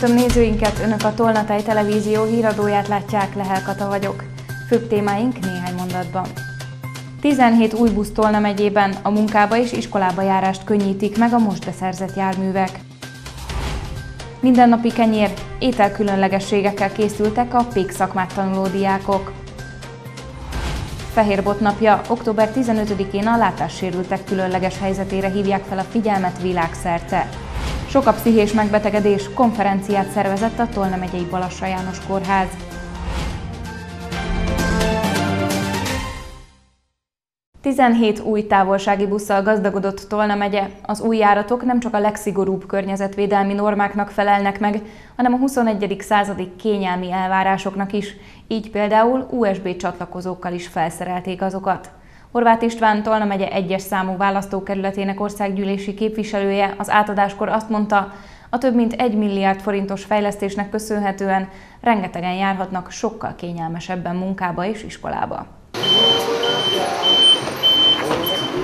Köszöntöm nézőinket, Önök a Tolnatáj Televízió híradóját látják, Lehel Kata vagyok. Főbb témáink néhány mondatban. 17 új busz Tolna megyében a munkába és iskolába járást könnyítik meg a most beszerzett járművek. Mindennapi kenyér, ételkülönlegességekkel készültek a PÉK szakmát tanuló diákok. Fehérbot napja, október 15-én a látássérültek különleges helyzetére hívják fel a figyelmet világszerte. Sok a pszichés megbetegedés, konferenciát szervezett a Tolna megyei Balassa János Kórház. Tizenhét új távolsági busszal gazdagodott Tolna megye. Az új járatok nem csak a legszigorúbb környezetvédelmi normáknak felelnek meg, hanem a 21. századi kényelmi elvárásoknak is, így például USB csatlakozókkal is felszerelték azokat. Horváth István Tolna megye egyes számú választókerületének országgyűlési képviselője az átadáskor azt mondta, a több mint egy milliárd forintos fejlesztésnek köszönhetően rengetegen járhatnak sokkal kényelmesebben munkába és iskolába.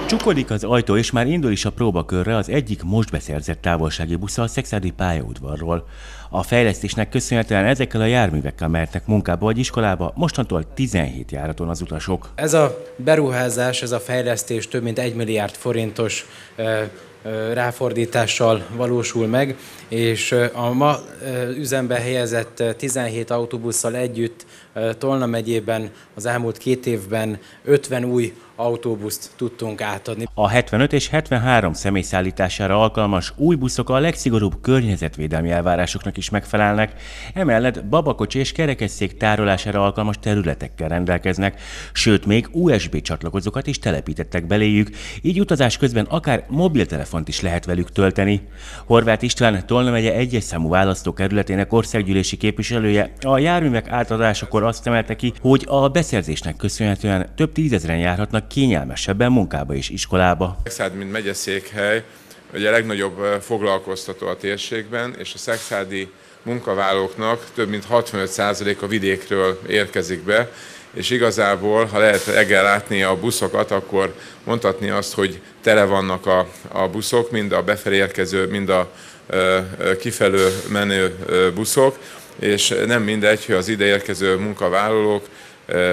Csukodik az ajtó, és már indul is a próbakörre az egyik most beszerzett távolsági busza a Szexádi pályaudvarról. A fejlesztésnek köszönhetően ezekkel a járművekkel mehetnek munkába vagy iskolába, mostantól 17 járaton az utasok. Ez a beruházás, ez a fejlesztés több mint 1 milliárd forintos ráfordítással valósul meg, és a ma üzembe helyezett 17 autóbusszal együtt Tolna megyében az elmúlt két évben 50 új autóbuszt tudtunk átadni. A 75 és 73 személyszállítására alkalmas új buszok a legszigorúbb környezetvédelmi elvárásoknak is megfelelnek, emellett babakocsi és kerekesszék tárolására alkalmas területekkel rendelkeznek, sőt még USB csatlakozókat is telepítettek beléjük, így utazás közben akár mobiltelefont is lehet velük tölteni. Horváth István Tolna megye egyes számú választókerületének országgyűlési képviselője a járművek átadásakor azt emelte ki, hogy a beszerzésnek köszönhetően több tízezeren járhatnak kényelmesebben munkába és iskolába. Szexád, mint megyeszékhely, ugye a legnagyobb foglalkoztató a térségben, és a szexádi munkavállalóknak több mint 65% a vidékről érkezik be, és igazából, ha lehet reggel látni a buszokat, akkor mondhatni azt, hogy tele vannak a, a buszok, mind a befelé érkező, mind a kifelő menő buszok, és nem mindegy, hogy az ide érkező munkavállalók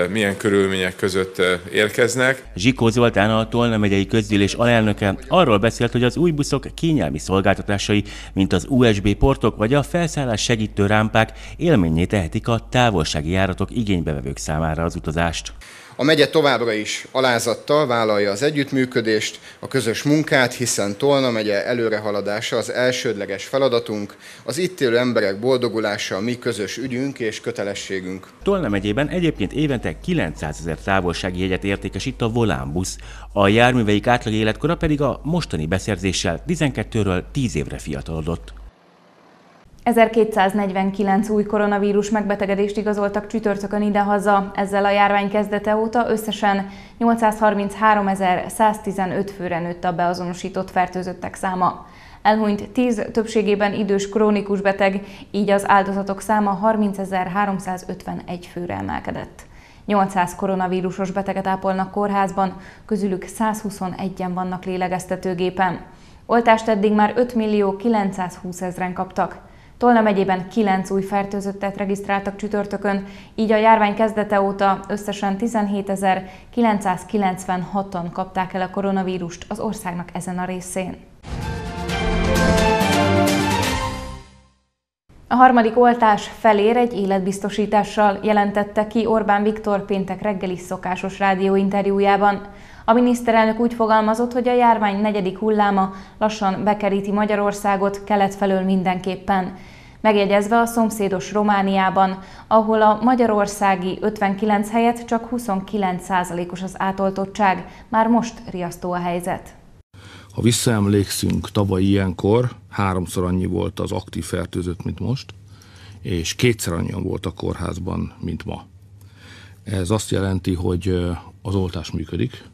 milyen körülmények között érkeznek. Zsikó Zoltán a Tolna megyei közgyűlés alelnöke arról beszélt, hogy az új buszok kényelmi szolgáltatásai, mint az USB portok vagy a felszállás segítő rámpák élményé tehetik a távolsági járatok igénybevevők számára az utazást. A megye továbbra is alázattal vállalja az együttműködést, a közös munkát, hiszen Tolna megye előrehaladása az elsődleges feladatunk, az itt élő emberek boldogulása a mi közös ügyünk és kötelességünk. Tolna megyében egyébként évente 900 ezer távolsági jegyet értékesít a Volán busz, a járműveik átlag életkora pedig a mostani beszerzéssel 12-ről 10 évre fiatalodott. 1249 új koronavírus megbetegedést igazoltak csütörtökön idehaza, ezzel a járvány kezdete óta összesen 833.115 főre nőtt a beazonosított fertőzöttek száma. Elhunyt 10 többségében idős krónikus beteg, így az áldozatok száma 30.351 főre emelkedett. 800 koronavírusos beteget ápolnak kórházban, közülük 121-en vannak lélegeztetőgépen. Oltást eddig már 5 millió 920 ezeren kaptak. Tolna megyében 9 új fertőzöttet regisztráltak csütörtökön, így a járvány kezdete óta összesen 17.996-an kapták el a koronavírust az országnak ezen a részén. A harmadik oltás felér egy életbiztosítással jelentette ki Orbán Viktor péntek reggeli szokásos rádióinterjújában. A miniszterelnök úgy fogalmazott, hogy a járvány negyedik hulláma lassan bekeríti Magyarországot kelet felől mindenképpen. Megjegyezve a szomszédos Romániában, ahol a magyarországi 59 helyett csak 29%-os az átoltottság, már most riasztó a helyzet. Ha visszaemlékszünk, tavaly ilyenkor háromszor annyi volt az aktív fertőzött, mint most, és kétszer annyian volt a kórházban, mint ma. Ez azt jelenti, hogy az oltás működik,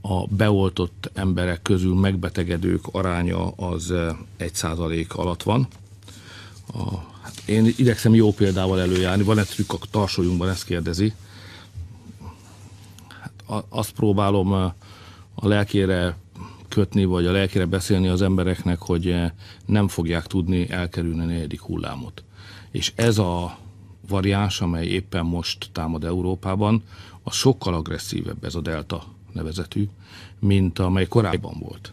a beoltott emberek közül megbetegedők aránya az 1% alatt van. A, hát én igyekszem jó példával előjárni, van egy trükk a tarsolyunkban, ezt kérdezi. Hát azt próbálom a lelkére kikötni, vagy a lelkére beszélni az embereknek, hogy nem fogják tudni elkerülni a negyedik hullámot. És ez a variáns, amely éppen most támad Európában, az sokkal agresszívebb ez a delta nevezetű, mint amely korábban volt.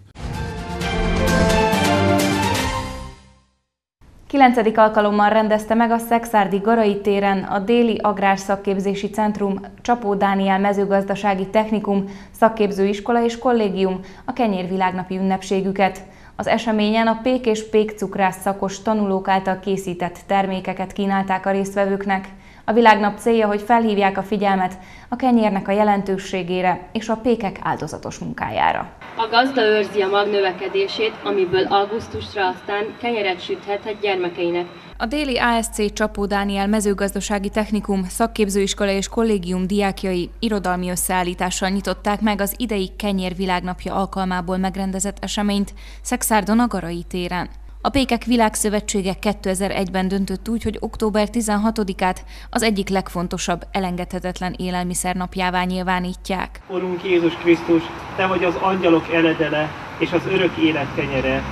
Kilencedik alkalommal rendezte meg a Szexárdi Garai téren a Déli Agrárszakképzési Centrum, Csapó Dániel mezőgazdasági technikum, szakképzőiskola és kollégium a kenyérvilágnapi ünnepségüket. Az eseményen a pék és pékcukrász szakos tanulók által készített termékeket kínálták a résztvevőknek. A világnap célja, hogy felhívják a figyelmet a kenyérnek a jelentőségére és a pékek áldozatos munkájára. A gazda őrzi a mag növekedését, amiből augusztusra aztán kenyeret süthetett gyermekeinek. A déli ASC Csapó Dániel mezőgazdasági technikum, szakképzőiskola és kollégium diákjai irodalmi összeállítással nyitották meg az idei kenyér világnapja alkalmából megrendezett eseményt Szexárdon a Garai téren. A Pékek Világszövetsége 2001-ben döntött úgy, hogy október 16-át az egyik legfontosabb, elengedhetetlen élelmiszernapjává nyilvánítják. Urunk Jézus Krisztus, Te vagy az angyalok eledele és az örök élet kenyere.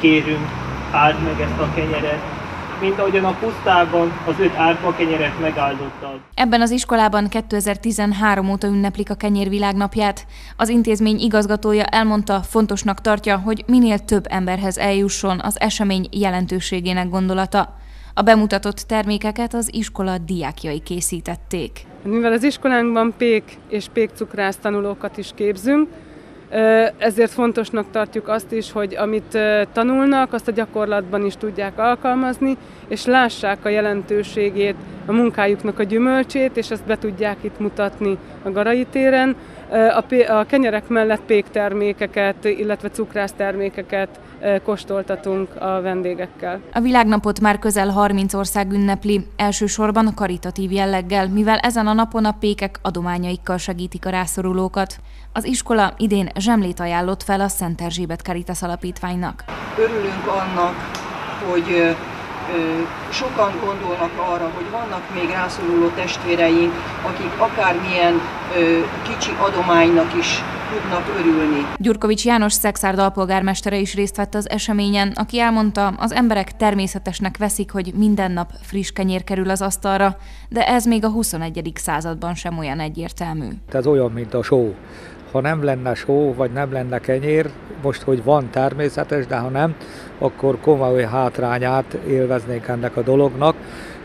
Kérünk, áld meg ezt a kenyeret, mint ahogyan a pusztában az öt árpa kenyeret megáldottad. Ebben az iskolában 2013 óta ünneplik a kenyér világnapját. Az intézmény igazgatója elmondta, fontosnak tartja, hogy minél több emberhez eljusson az esemény jelentőségének gondolata. A bemutatott termékeket az iskola diákjai készítették. Mivel az iskolánkban pék és pékcukrász tanulókat is képzünk, ezért fontosnak tartjuk azt is, hogy amit tanulnak, azt a gyakorlatban is tudják alkalmazni, és lássák a jelentőségét, a munkájuknak a gyümölcsét, és ezt be tudják itt mutatni a Garai téren. A, kenyerek mellett péktermékeket, illetve cukrásztermékeket kóstoltatunk a vendégekkel. A világnapot már közel 30 ország ünnepli, elsősorban a karitatív jelleggel, mivel ezen a napon a pékek adományaikkal segítik a rászorulókat. Az iskola idén zsemlét ajánlott fel a Szent Erzsébet Caritas Alapítványnak. Örülünk annak, hogy sokan gondolnak arra, hogy vannak még rászoruló testvéreink, akik akármilyen kicsi adománynak is tudnak örülni. Gyurkovics János Szexárd alpolgármestere is részt vett az eseményen, aki elmondta, az emberek természetesnek veszik, hogy minden nap friss kenyér kerül az asztalra, de ez még a 21. században sem olyan egyértelmű. Ez olyan, mint a só ha nem lenne só, vagy nem lenne kenyér, most, hogy van természetes, de ha nem, akkor komoly hátrányát élveznék ennek a dolognak.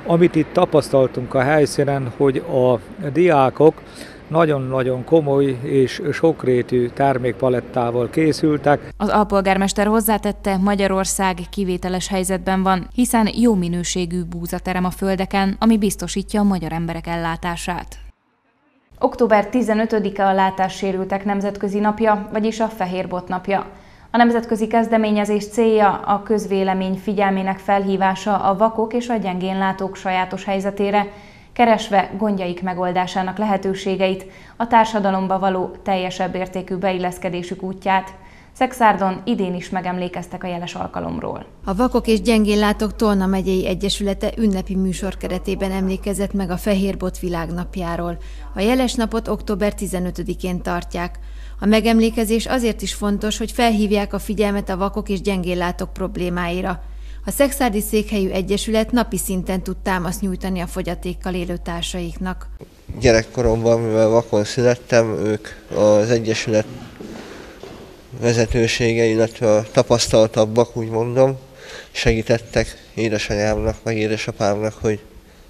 Amit itt tapasztaltunk a helyszínen, hogy a diákok nagyon-nagyon komoly és sokrétű termékpalettával készültek. Az alpolgármester hozzátette, Magyarország kivételes helyzetben van, hiszen jó minőségű búza terem a földeken, ami biztosítja a magyar emberek ellátását. Október 15-e a látássérültek nemzetközi napja, vagyis a Fehérbot napja. A nemzetközi kezdeményezés célja a közvélemény figyelmének felhívása a vakok és a gyengén látók sajátos helyzetére, keresve gondjaik megoldásának lehetőségeit, a társadalomba való teljesebb értékű beilleszkedésük útját – Szexárdon idén is megemlékeztek a jeles alkalomról. A Vakok és Gyengénlátók Tolna megyei egyesülete ünnepi műsor keretében emlékezett meg a Fehérbot világnapjáról. A jeles napot október 15-én tartják. A megemlékezés azért is fontos, hogy felhívják a figyelmet a vakok és gyengéllátók problémáira. A Szexárdi Székhelyű Egyesület napi szinten tud támaszt nyújtani a fogyatékkal élő társaiknak. Gyerekkoromban, mivel vakon születtem, ők az Egyesület vezetősége, illetve a tapasztaltabbak, úgy mondom, segítettek édesanyámnak, meg édesapámnak, hogy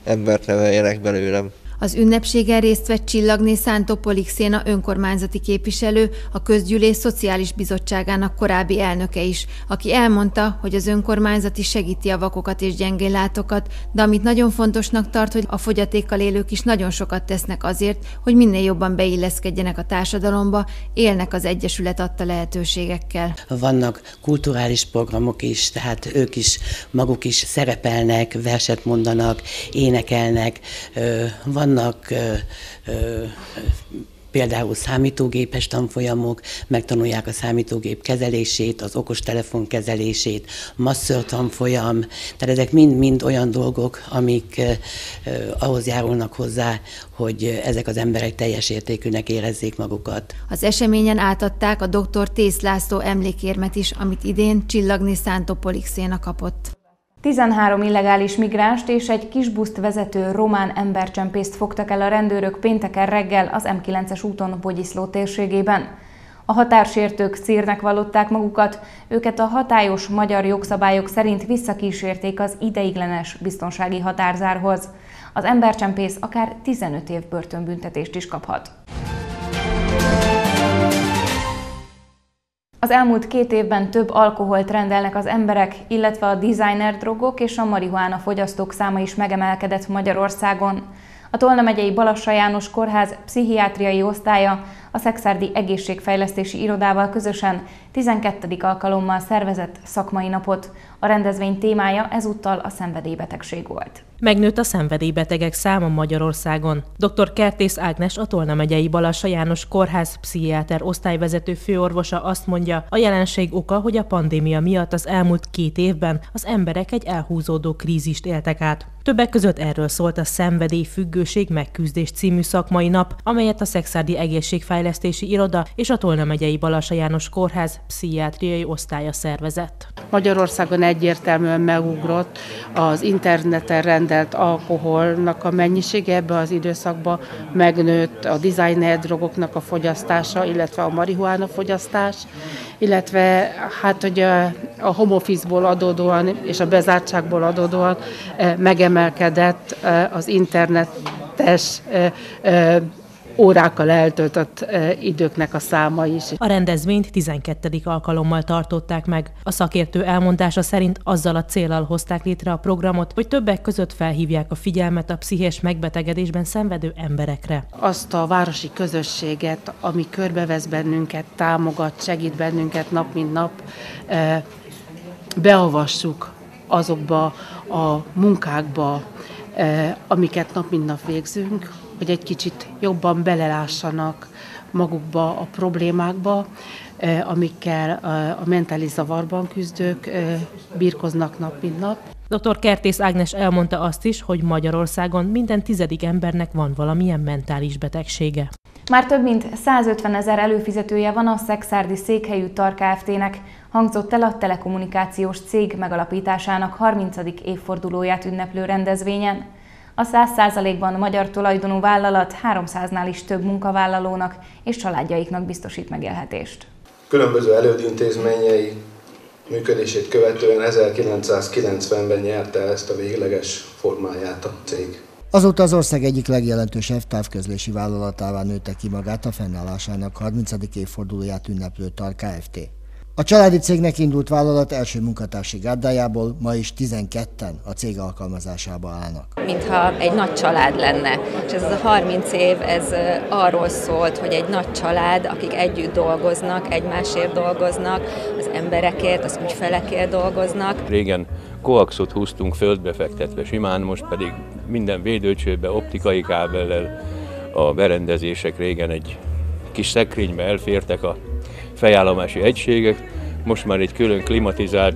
embert neveljenek belőlem. Az ünnepségen részt vett Csillagné Szántó Polixéna önkormányzati képviselő, a Közgyűlés Szociális Bizottságának korábbi elnöke is, aki elmondta, hogy az önkormányzati segíti a vakokat és gyengéllátokat, de amit nagyon fontosnak tart, hogy a fogyatékkal élők is nagyon sokat tesznek azért, hogy minél jobban beilleszkedjenek a társadalomba, élnek az Egyesület adta lehetőségekkel. Vannak kulturális programok is, tehát ők is maguk is szerepelnek, verset mondanak, énekelnek, van vannak például számítógépes tanfolyamok, megtanulják a számítógép kezelését, az okostelefon kezelését, masször tanfolyam, tehát ezek mind-mind olyan dolgok, amik ahhoz járulnak hozzá, hogy ezek az emberek teljes értékűnek érezzék magukat. Az eseményen átadták a dr. Tész László emlékérmet is, amit idén Csillagni Szántopolixéna kapott. 13 illegális migránst és egy kisbuszt vezető román embercsempészt fogtak el a rendőrök pénteken reggel az M9-es úton Bogyiszló térségében. A határsértők szírnek vallották magukat, őket a hatályos magyar jogszabályok szerint visszakísérték az ideiglenes biztonsági határzárhoz. Az embercsempész akár 15 év börtönbüntetést is kaphat. Az elmúlt két évben több alkoholt rendelnek az emberek, illetve a designer drogok és a marihuána fogyasztók száma is megemelkedett Magyarországon. A Tolna megyei Balassa János Kórház pszichiátriai osztálya a Szexárdi Egészségfejlesztési Irodával közösen 12. alkalommal szervezett szakmai napot. A rendezvény témája ezúttal a szenvedélybetegség volt. Megnőtt a szenvedélybetegek száma Magyarországon. Dr. Kertész Ágnes, a Tolna megyei Balassa János Kórház pszichiáter osztályvezető főorvosa azt mondja, a jelenség oka, hogy a pandémia miatt az elmúlt két évben az emberek egy elhúzódó krízist éltek át. Többek között erről szólt a Szenvedély Függőség Megküzdés című szakmai nap, amelyet a Szexárdi Egészségfejlesztési Iroda és a Tolna megyei Balassa János Kórház pszichiátriai osztálya szervezett. Magyarországon egyértelműen megugrott az interneten rendelt alkoholnak a mennyisége. Ebbe az időszakban, megnőtt a designer drogoknak a fogyasztása, illetve a marihuána fogyasztás, illetve hát hogy a, a home office-ból adódóan és a bezártságból adódóan megemelkedett az internetes órákkal eltöltött időknek a száma is. A rendezvényt 12. alkalommal tartották meg. A szakértő elmondása szerint azzal a célral hozták létre a programot, hogy többek között felhívják a figyelmet a pszichés megbetegedésben szenvedő emberekre. Azt a városi közösséget, ami körbevesz bennünket, támogat, segít bennünket nap mint nap, beavassuk azokba a munkákba, amiket nap mint nap végzünk, hogy egy kicsit jobban belelássanak magukba a problémákba, amikkel a mentális zavarban küzdők birkoznak nap mint nap. Dr. Kertész Ágnes elmondta azt is, hogy Magyarországon minden tizedik embernek van valamilyen mentális betegsége. Már több mint 150 ezer előfizetője van a Szexárdi székhelyű Tar Kft-nek, hangzott el a telekommunikációs cég megalapításának 30. évfordulóját ünneplő rendezvényen. A 100%-ban magyar tulajdonú vállalat 300-nál is több munkavállalónak és családjaiknak biztosít megélhetést. Különböző elődintézményei működését követően 1990-ben nyerte ezt a végleges formáját a cég. Azóta az ország egyik legjelentősebb távközlési vállalatává nőtte ki magát a fennállásának 30. évfordulóját ünneplő TAR Kft. A családi cégnek indult vállalat első munkatársi gárdájából ma is 12-en a cég alkalmazásába állnak. Mintha egy nagy család lenne, és ez a 30 év, ez arról szólt, hogy egy nagy család, akik együtt dolgoznak, egymásért dolgoznak, az emberekért, az ügyfelekért dolgoznak. Régen koaxot húztunk földbe fektetve simán, most pedig minden védőcsőbe, optikai kábellel a berendezések régen egy kis szekrénybe elfértek a fejállomási egységek, most már egy külön klimatizált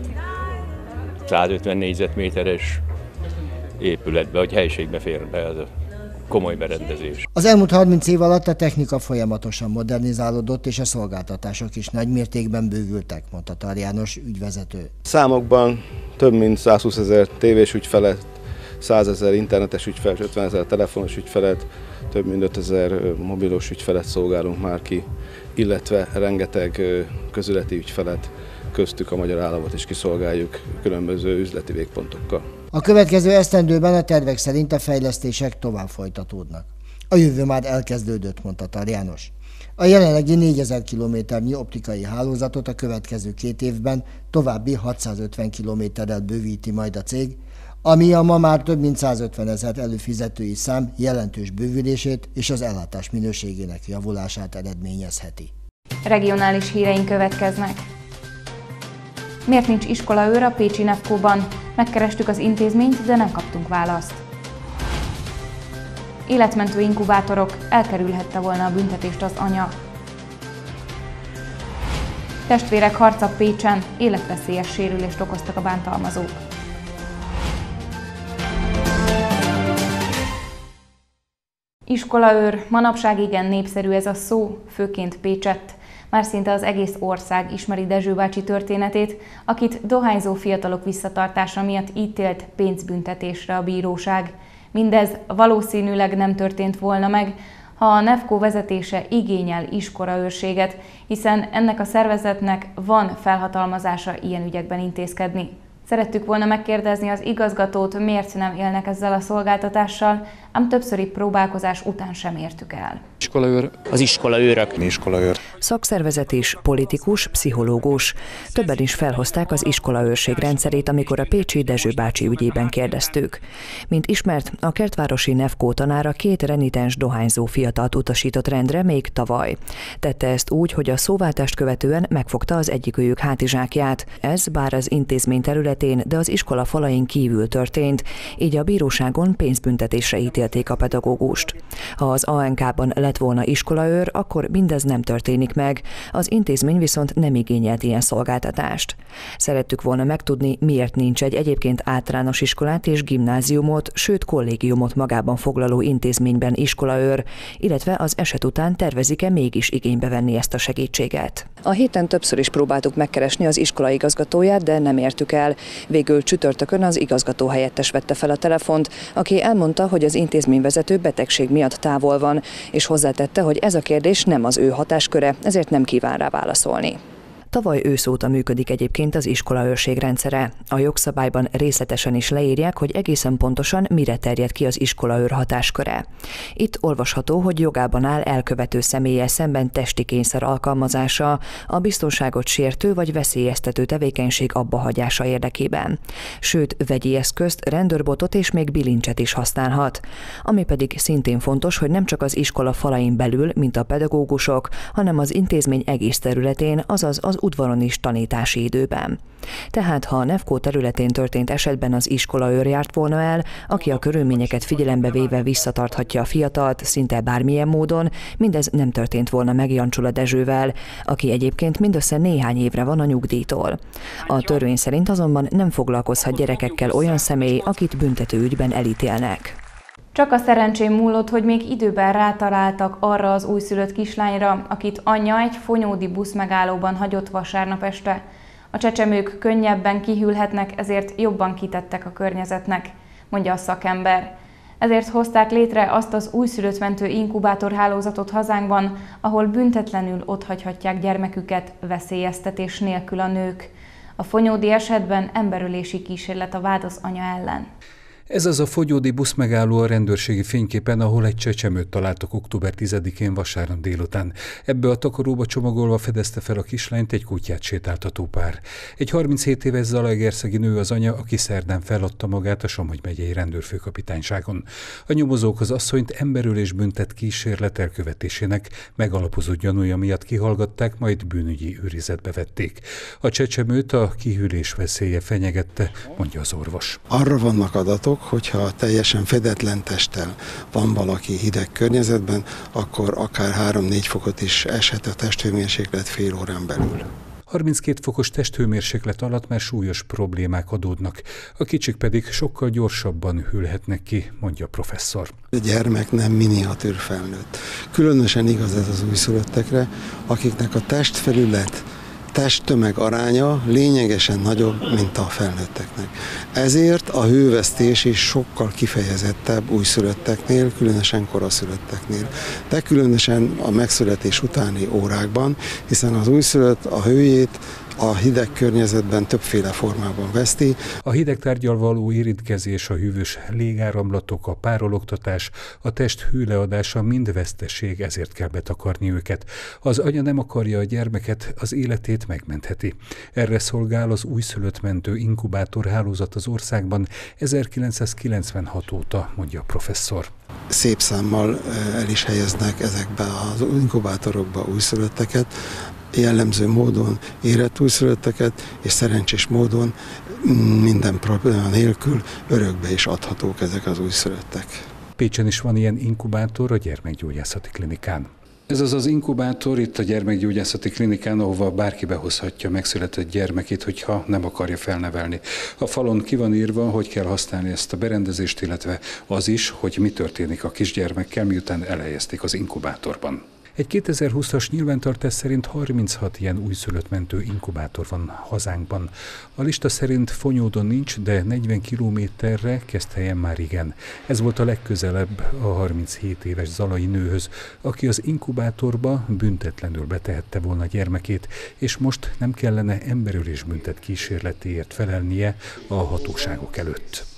150 négyzetméteres épületbe, vagy helyiségbe fér be ez a komoly berendezés. Az elmúlt 30 év alatt a technika folyamatosan modernizálódott, és a szolgáltatások is nagy mértékben bővültek, mondta Tar János ügyvezető. Számokban több mint 120 ezer tévés ügyfelet, 100 ezer internetes ügyfelet, 50 ezer telefonos ügyfelet, több mint 5 ezer mobilos ügyfelet szolgálunk már ki illetve rengeteg közületi ügyfelet, köztük a magyar államot is kiszolgáljuk különböző üzleti végpontokkal. A következő esztendőben a tervek szerint a fejlesztések tovább folytatódnak. A jövő már elkezdődött, mondta Tar. A jelenlegi 4000 kilométernyi optikai hálózatot a következő két évben további 650 kilométerrel bővíti majd a cég, ami a ma már több mint 150 ezer előfizetői szám jelentős bővülését és az ellátás minőségének javulását eredményezheti. Regionális híreink következnek. Miért nincs iskolaőr a Pécsi Nefkóban? Megkerestük az intézményt, de nem kaptunk választ. Életmentő inkubátorok, elkerülhette volna a büntetést az anya. Testvérek harca Pécsen, életveszélyes sérülést okoztak a bántalmazók. Iskolaőr, manapság igen népszerű ez a szó, főként Pécsett. Már szinte az egész ország ismeri Dezső bácsi történetét, akit dohányzó fiatalok visszatartása miatt ítélt pénzbüntetésre a bíróság. Mindez valószínűleg nem történt volna meg, ha a NEFCO vezetése igényel iskolaőrséget, hiszen ennek a szervezetnek van felhatalmazása ilyen ügyekben intézkedni. Szerettük volna megkérdezni az igazgatót, miért nem élnek ezzel a szolgáltatással, ám többszöri próbálkozás után sem értük el. Iskolaőr. Az iskolaőrök. Iskolaőr. Szakszervezet is, politikus, pszichológus. Többen is felhozták az iskolaőrség rendszerét, amikor a Pécsi Dezső bácsi ügyében kérdeztük. Mint ismert, a kertvárosi Nefkó tanára két renitens dohányzó fiatalt utasított rendre még tavaly. Tette ezt úgy, hogy a szóváltást követően megfogta az egyikőjük hátizsákját. Ez bár az intézmény területén, de az iskola falain kívül történt, így a bíróságon pénzbüntetésre ítélték a pedagógust. Ha az ANK-ban lett volna iskolaőr, akkor mindez nem történik meg, az intézmény viszont nem igényelt ilyen szolgáltatást. Szerettük volna megtudni, miért nincs egy egyébként általános iskolát és gimnáziumot, sőt kollégiumot magában foglaló intézményben iskolaőr, illetve az eset után tervezik-e mégis igénybe venni ezt a segítséget. A héten többször is próbáltuk megkeresni az iskola igazgatóját, de nem értük el. Végül csütörtökön az igazgató helyettes vette fel a telefont, aki elmondta, hogy az intézményvezető betegség miatt távol van, és hozzátette, hogy ez a kérdés nem az ő hatásköre, ezért nem kíván rá válaszolni. Tavaly ősz óta működik egyébként az iskolaőrség rendszere. A jogszabályban részletesen is leírják, hogy egészen pontosan mire terjed ki az iskolaőr hatásköre. Itt olvasható, hogy jogában áll elkövető személye szemben testi kényszer alkalmazása, a biztonságot sértő vagy veszélyeztető tevékenység abbahagyása érdekében. Sőt, vegyi eszközt, rendőrbotot és még bilincset is használhat. Ami pedig szintén fontos, hogy nem csak az iskola falain belül, mint a pedagógusok, hanem az intézmény egész területén, azaz az udvaron is tanítási időben. Tehát, ha a NEFCO területén történt esetben az iskola őr járt volna el, aki a körülményeket figyelembe véve visszatarthatja a fiatalt, szinte bármilyen módon, mindez nem történt volna meg Jancsula Dezsővel, aki egyébként mindössze néhány évre van a nyugdíjtól. A törvény szerint azonban nem foglalkozhat gyerekekkel olyan személy, akit büntető ügyben elítélnek. Csak a szerencsém múlott, hogy még időben rátaláltak arra az újszülött kislányra, akit anyja egy fonyódi busz megállóban hagyott vasárnap este. A csecsemők könnyebben kihűlhetnek, ezért jobban kitettek a környezetnek, mondja a szakember. Ezért hozták létre azt az újszülött mentő inkubátorhálózatot hazánkban, ahol büntetlenül otthagyhatják gyermeküket veszélyeztetés nélkül a nők. A fonyódi esetben emberölési kísérlet a vád az anya ellen. Ez az a fogyódi busz megálló a rendőrségi fényképen, ahol egy csecsemőt találtak október 10-én vasárnap délután. Ebbe a takaróba csomagolva fedezte fel a kislányt egy kutyát sétáltató pár. Egy 37 éves zalaegerszegi nő az anya, aki szerdán feladta magát a Somogy megyei rendőrfőkapitányságon. A nyomozók az asszonyt emberölés büntet kísérlet elkövetésének megalapozott gyanúja miatt kihallgatták, majd bűnügyi őrizetbe vették. A csecsemőt a kihűlés veszélye fenyegette, mondja az orvos. Arra vannak adatok, dolog, hogyha teljesen fedetlen testtel van valaki hideg környezetben, akkor akár 3-4 fokot is eshet a testhőmérséklet fél órán belül. 32 fokos testhőmérséklet alatt már súlyos problémák adódnak, a kicsik pedig sokkal gyorsabban hűlhetnek ki, mondja a professzor. A gyermek nem miniatűr felnőtt. Különösen igaz ez az újszülöttekre, akiknek a testfelület testtömeg aránya lényegesen nagyobb, mint a felnőtteknek. Ezért a hővesztés is sokkal kifejezettebb újszülötteknél, különösen koraszülötteknél, de különösen a megszületés utáni órákban, hiszen az újszülött a hőjét a hideg környezetben többféle formában veszti. A hideg tárgyal való érintkezés, a hűvös légáramlatok, a párologtatás, a test hőleadása mind veszteség, ezért kell betakarni őket. Az anya nem akarja a gyermeket, az életét megmentheti. Erre szolgál az újszülött mentő inkubátor hálózat az országban 1996 óta, mondja a professzor. Szép számmal eh, el is helyeznek ezekbe az inkubátorokba újszülötteket, jellemző módon érett újszülötteket, és szerencsés módon minden probléma nélkül örökbe is adhatók ezek az újszülöttek. Pécsen is van ilyen inkubátor a gyermekgyógyászati klinikán. Ez az az inkubátor itt a gyermekgyógyászati klinikán, ahova bárki behozhatja megszületett gyermekét, hogyha nem akarja felnevelni. A falon ki van írva, hogy kell használni ezt a berendezést, illetve az is, hogy mi történik a kisgyermekkel, miután elhelyezték az inkubátorban. Egy 2020-as nyilvántartás szerint 36 ilyen újszülött mentő inkubátor van hazánkban. A lista szerint Fonyódon nincs, de 40 kilométerre helyen már igen. Ez volt a legközelebb a 37 éves zalai nőhöz, aki az inkubátorba büntetlenül betehette volna gyermekét, és most nem kellene emberölés büntet kísérletéért felelnie a hatóságok előtt.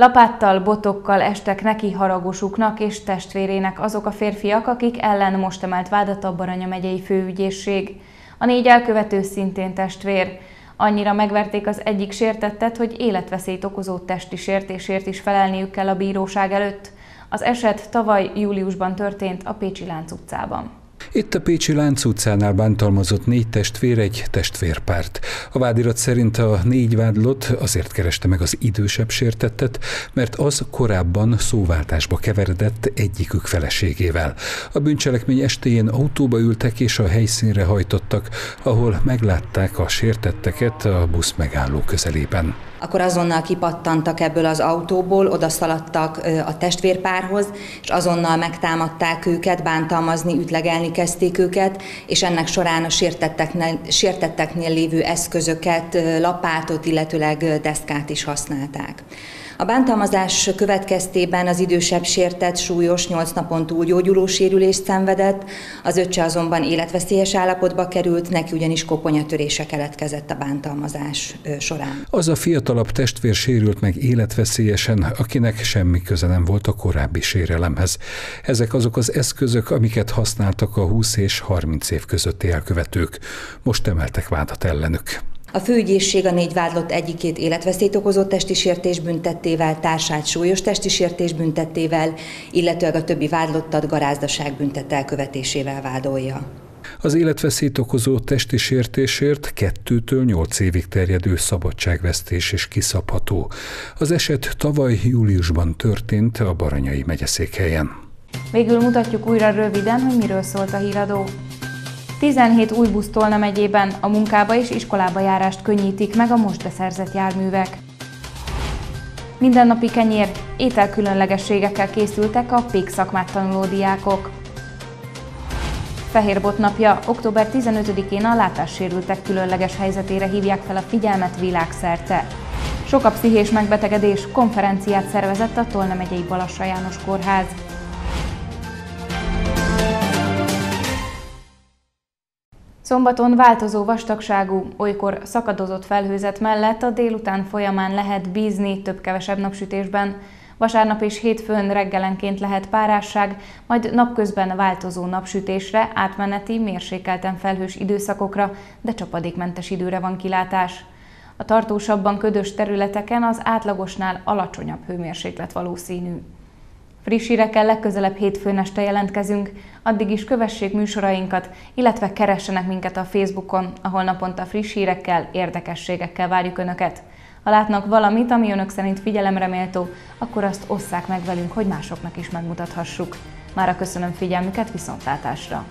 Lapáttal, botokkal estek neki haragosuknak és testvérének azok a férfiak, akik ellen most emelt vádat a Baranya megyei főügyészség. A négy elkövető szintén testvér. Annyira megverték az egyik sértettet, hogy életveszélyt okozó testi sértésért is felelniük kell a bíróság előtt. Az eset tavaly júliusban történt a Pécsi Lánc utcában. Itt a Pécsi Lánc utcánál bántalmazott négy testvér egy testvérpárt. A vádirat szerint a négy vádlott azért kereste meg az idősebb sértettet, mert az korábban szóváltásba keveredett egyikük feleségével. A bűncselekmény estéjén autóba ültek és a helyszínre hajtottak, ahol meglátták a sértetteket a busz megálló közelében akkor azonnal kipattantak ebből az autóból, oda szaladtak a testvérpárhoz, és azonnal megtámadták őket, bántalmazni, ütlegelni kezdték őket, és ennek során a sértetteknél, sértetteknél lévő eszközöket, lapátot, illetőleg deszkát is használták. A bántalmazás következtében az idősebb sértett súlyos, 8 napon túl gyógyuló sérülést szenvedett, az öccse azonban életveszélyes állapotba került, neki ugyanis koponyatörése keletkezett a bántalmazás során. Az a fiatalabb testvér sérült meg életveszélyesen, akinek semmi köze nem volt a korábbi sérelemhez. Ezek azok az eszközök, amiket használtak a 20 és 30 év közötti elkövetők. Most emeltek vádat ellenük. A főügyészség a négy vádlott egyikét életveszélyt okozott testi sértés büntettével, társát súlyos testi sértés büntettével, illetőleg a többi vádlottat garázdaság büntet elkövetésével vádolja. Az életveszélyt okozó testi sértésért kettőtől nyolc évig terjedő szabadságvesztés is kiszabható. Az eset tavaly júliusban történt a Baranyai megyeszékhelyen. Végül mutatjuk újra röviden, hogy miről szólt a híradó. 17 új busz Tolna megyében a munkába és iskolába járást könnyítik meg a most beszerzett járművek. Mindennapi kenyér, ételkülönlegességekkel készültek a PÉK szakmát tanuló diákok. Fehérbot napja, október 15-én a látássérültek különleges helyzetére hívják fel a figyelmet világszerte. Sok a pszichés megbetegedés, konferenciát szervezett a Tolna megyei Balassa János Kórház. Szombaton változó vastagságú, olykor szakadozott felhőzet mellett a délután folyamán lehet bízni több-kevesebb napsütésben. Vasárnap és hétfőn reggelenként lehet párásság, majd napközben változó napsütésre, átmeneti, mérsékelten felhős időszakokra, de csapadékmentes időre van kilátás. A tartósabban ködös területeken az átlagosnál alacsonyabb hőmérséklet valószínű. Friss hírekkel legközelebb hétfőn este jelentkezünk, addig is kövessék műsorainkat, illetve keressenek minket a Facebookon, ahol naponta friss hírekkel, érdekességekkel várjuk Önöket. Ha látnak valamit, ami Önök szerint figyelemre méltó, akkor azt osszák meg velünk, hogy másoknak is megmutathassuk. Mára köszönöm figyelmüket, viszontlátásra!